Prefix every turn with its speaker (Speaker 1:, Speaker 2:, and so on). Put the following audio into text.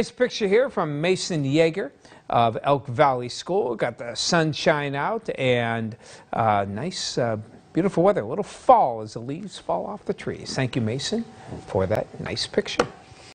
Speaker 1: Nice picture here from Mason Jaeger of Elk Valley School. Got the sunshine out and uh, nice, uh, beautiful weather. A little fall as the leaves fall off the trees. Thank you, Mason, for that nice picture.